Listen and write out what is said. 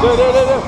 对对对对。